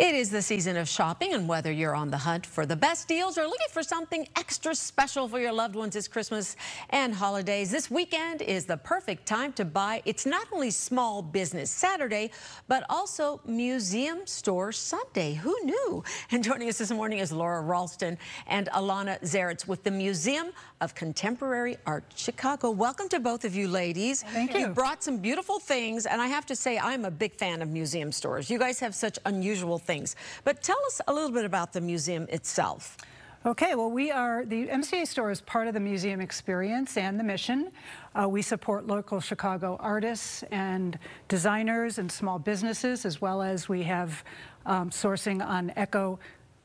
It is the season of shopping, and whether you're on the hunt for the best deals or looking for something extra special for your loved ones this Christmas and holidays, this weekend is the perfect time to buy. It's not only Small Business Saturday, but also Museum Store Sunday. Who knew? And joining us this morning is Laura Ralston and Alana Zaretz with the Museum of Contemporary Art Chicago. Welcome to both of you ladies. Thank you. You brought some beautiful things, and I have to say, I'm a big fan of museum stores. You guys have such unusual things things. But tell us a little bit about the museum itself. Okay, well, we are, the MCA store is part of the museum experience and the mission. Uh, we support local Chicago artists and designers and small businesses, as well as we have um, sourcing on eco,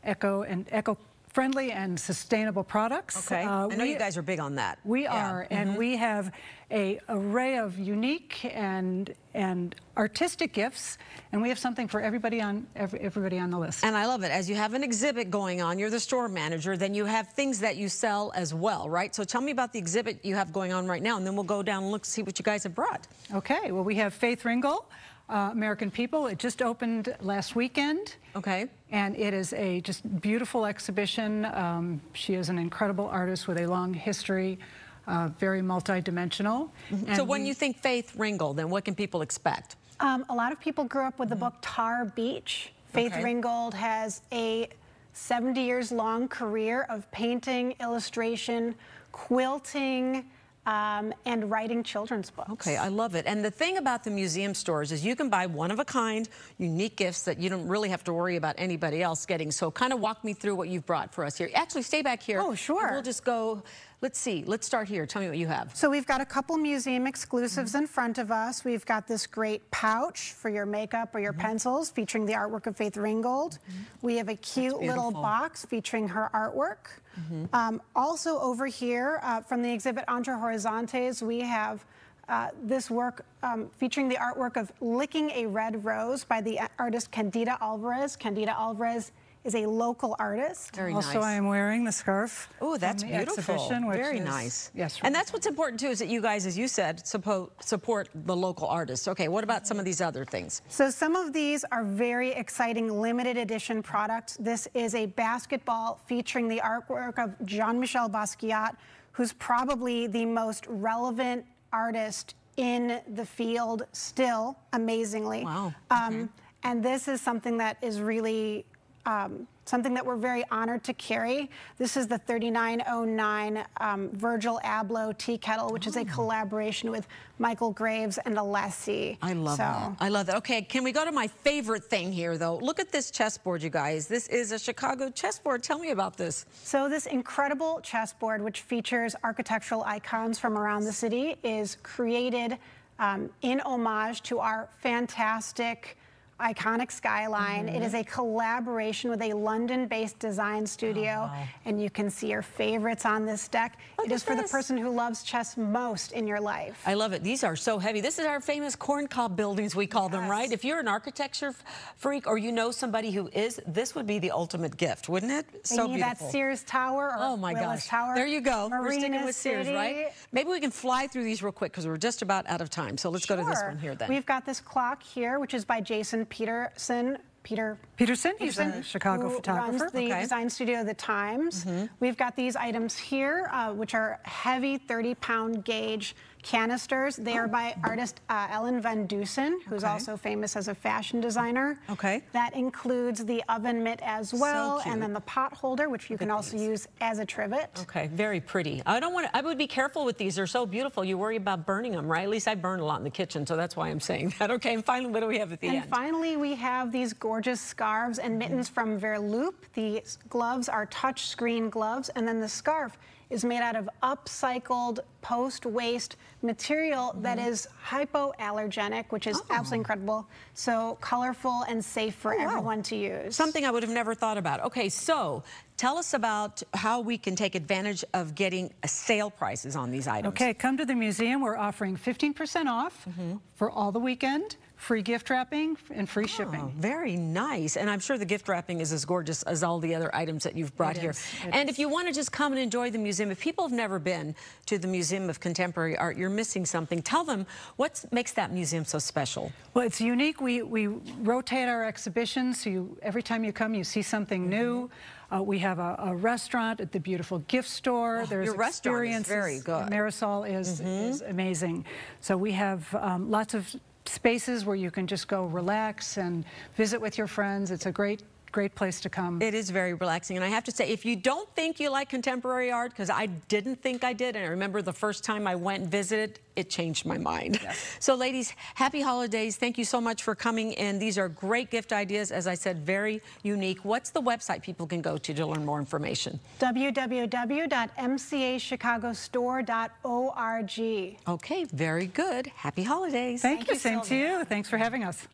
eco and eco friendly and sustainable products. Okay, uh, I know we, you guys are big on that. We yeah. are, and mm -hmm. we have a array of unique and and artistic gifts, and we have something for everybody on every, everybody on the list. And I love it. As you have an exhibit going on, you're the store manager, then you have things that you sell as well, right? So tell me about the exhibit you have going on right now, and then we'll go down and look see what you guys have brought. Okay, well, we have Faith Ringgold uh, American People. It just opened last weekend. Okay. And it is a just beautiful exhibition. Um, she is an incredible artist with a long history, uh, very multidimensional. Mm -hmm. So when we, you think Faith Ringgold, then what can people expect? Um, a lot of people grew up with the book Tar Beach. Faith okay. Ringgold has a 70 years long career of painting, illustration, quilting, um, and writing children's books. Okay, I love it. And the thing about the museum stores is you can buy one-of-a-kind, unique gifts that you don't really have to worry about anybody else getting. So kind of walk me through what you've brought for us here. Actually, stay back here. Oh, sure. We'll just go, let's see, let's start here. Tell me what you have. So we've got a couple museum exclusives mm -hmm. in front of us. We've got this great pouch for your makeup or your mm -hmm. pencils featuring the artwork of Faith Ringgold. Mm -hmm. We have a cute little box featuring her artwork. Mm -hmm. um, also over here, uh, from the exhibit Entre Horizontes, we have uh, this work um, featuring the artwork of Licking a Red Rose by the artist Candida Alvarez. Candida Alvarez is a local artist. Very also, nice. I am wearing the scarf. Oh, that's beautiful. Exhibition, Very is, nice. Yes. And that's what's important too, is that you guys, as you said, support, support the local artists. Okay, what about some of these other things? So some of these are very exciting limited edition products. This is a basketball featuring the artwork of Jean-Michel Basquiat, who's probably the most relevant artist in the field still, amazingly. Wow. Um, okay. And this is something that is really um, something that we're very honored to carry. This is the 3909 um, Virgil Abloh tea kettle, which oh. is a oh. collaboration with Michael Graves and Alessi. I love so. that. I love that. Okay, can we go to my favorite thing here, though? Look at this chessboard, you guys. This is a Chicago chessboard. Tell me about this. So this incredible chessboard, which features architectural icons from around the city, is created um, in homage to our fantastic iconic skyline. Mm -hmm. It is a collaboration with a London-based design studio, oh, wow. and you can see your favorites on this deck. Look it is for this. the person who loves chess most in your life. I love it. These are so heavy. This is our famous corncob buildings, we call yes. them, right? If you're an architecture freak or you know somebody who is, this would be the ultimate gift, wouldn't it? So beautiful. that Sears Tower or oh my Willis gosh. Tower. There you go. Marina we're sticking with Sears, right? Maybe we can fly through these real quick because we're just about out of time. So let's sure. go to this one here then. We've got this clock here, which is by Jason Peterson. Peter Peterson, he's a Chicago who photographer. runs the okay. design studio, The Times. Mm -hmm. We've got these items here, uh, which are heavy 30-pound gauge canisters. They are by artist uh, Ellen Van Dusen, who's okay. also famous as a fashion designer. Okay. That includes the oven mitt as well, so and then the pot holder, which you can also use as a trivet. Okay, very pretty. I don't want to, I would be careful with these. They're so beautiful. You worry about burning them, right? At least I burn a lot in the kitchen, so that's why I'm saying that. Okay, and finally, what do we have at the and end? And finally, we have these gorgeous scarves and mittens from Verloop. The gloves are touch screen gloves, and then the scarf is made out of upcycled post-waste material mm that is hypoallergenic, which is oh. absolutely incredible. So colorful and safe for oh, everyone wow. to use. Something I would have never thought about. Okay, so tell us about how we can take advantage of getting sale prices on these items. Okay, come to the museum. We're offering 15% off mm -hmm. for all the weekend free gift wrapping and free shipping. Oh, very nice. And I'm sure the gift wrapping is as gorgeous as all the other items that you've brought It here. is. And is. if you want to just come and enjoy the museum, if people have never been to the Museum of Contemporary Art, you're missing something. Tell them what makes that museum so special. Well, it's unique. We, we rotate our exhibitions, so you, every time you come, you see something new. Uh, we have a, a restaurant at the beautiful gift store. There's Oh, your restaurant is experiences. very good. Marisol is, is amazing. So we have um, lots of spaces where you can just go relax and visit with your friends. It's a great, great place to come. It is very relaxing. And I have to say, if you don't think you like contemporary art, because I didn't think I did, and I remember the first time I went and visited, it changed my mind. So, ladies, happy holidays. Thank you so much for coming in. These are great gift ideas. As I said, very unique. What's the website people can go to to learn more information? www.mcachicagostore.org. Okay, very good. Happy holidays. Thank, Thank you. you, Same to you. Thanks for having us.